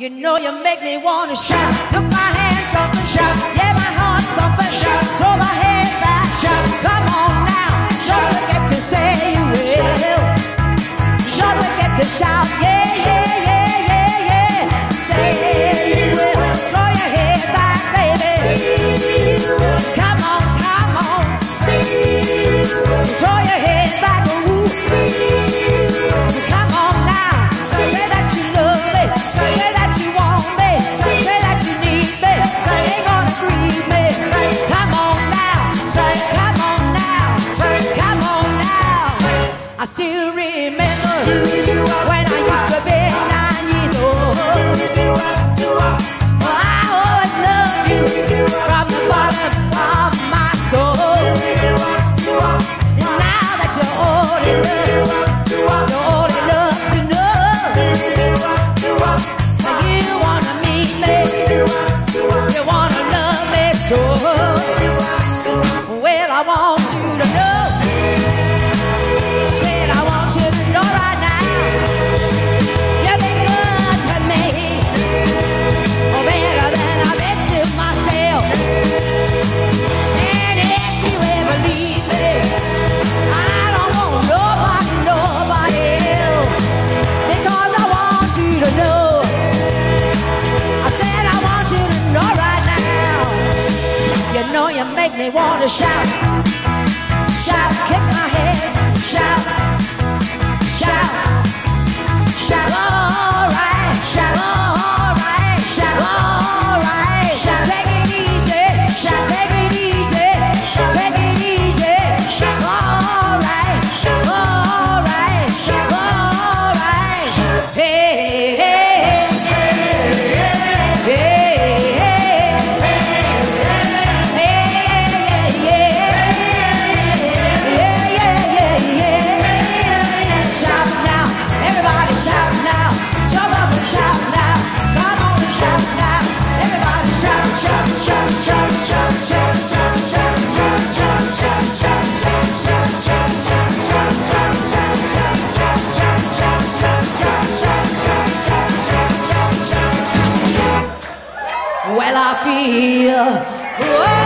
You know you make me wanna shout. Look my hands up and shout. Yeah, my heart's thumping. Shout. Throw my head back. Shout. Come on now. Don't forget to say you will. Don't forget to shout. Yeah, yeah, yeah, yeah, yeah. Say you will. Throw your head back, baby. Come on, come on. Throw your head back. Remember when I used to be nine years old. I always loved you from the bottom of my soul. And Now that you're old enough, you're old enough to know you wanna meet me, you wanna love me so. Well, I want you to know, You make me wanna shout. Shout, kick my head, well I feel. Whoa.